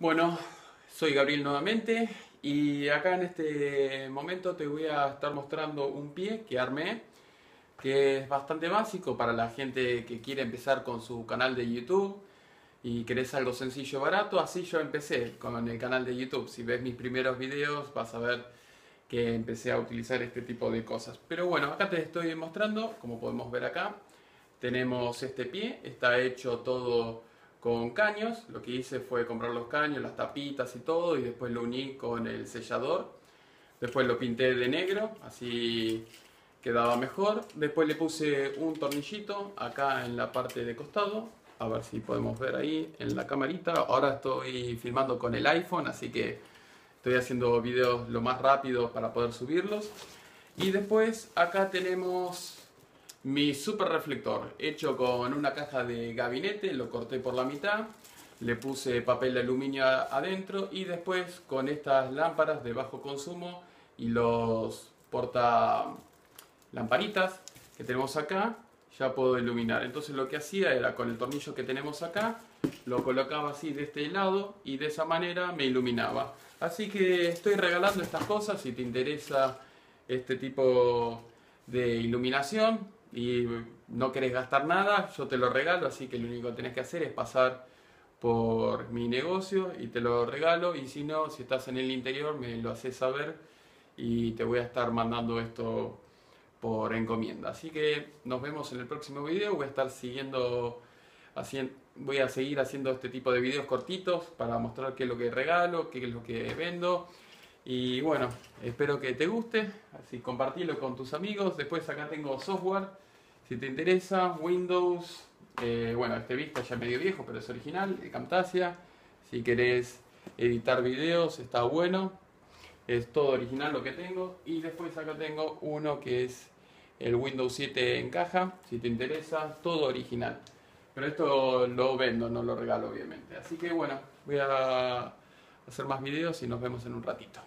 Bueno, soy Gabriel nuevamente y acá en este momento te voy a estar mostrando un pie que armé que es bastante básico para la gente que quiere empezar con su canal de YouTube y querés algo sencillo barato, así yo empecé con el canal de YouTube. Si ves mis primeros videos vas a ver que empecé a utilizar este tipo de cosas. Pero bueno, acá te estoy mostrando, como podemos ver acá, tenemos este pie, está hecho todo con caños. Lo que hice fue comprar los caños, las tapitas y todo, y después lo uní con el sellador. Después lo pinté de negro, así quedaba mejor. Después le puse un tornillito acá en la parte de costado. A ver si podemos ver ahí en la camarita. Ahora estoy filmando con el iPhone, así que estoy haciendo videos lo más rápido para poder subirlos. Y después acá tenemos mi super reflector hecho con una caja de gabinete, lo corté por la mitad, le puse papel de aluminio adentro y después con estas lámparas de bajo consumo y los porta lamparitas que tenemos acá, ya puedo iluminar. Entonces lo que hacía era con el tornillo que tenemos acá, lo colocaba así de este lado y de esa manera me iluminaba. Así que estoy regalando estas cosas si te interesa este tipo de iluminación y no querés gastar nada, yo te lo regalo, así que lo único que tenés que hacer es pasar por mi negocio y te lo regalo y si no, si estás en el interior me lo haces saber y te voy a estar mandando esto por encomienda. Así que nos vemos en el próximo video. Voy a estar siguiendo, haciendo, voy a seguir haciendo este tipo de videos cortitos para mostrar qué es lo que regalo, qué es lo que vendo. Y bueno, espero que te guste, así compartilo con tus amigos. Después acá tengo software, si te interesa, Windows, eh, bueno, este Vista ya medio viejo, pero es original, de Camtasia. Si querés editar videos, está bueno. Es todo original lo que tengo. Y después acá tengo uno que es el Windows 7 en caja, si te interesa, todo original. Pero esto lo vendo, no lo regalo obviamente. Así que bueno, voy a hacer más videos y nos vemos en un ratito.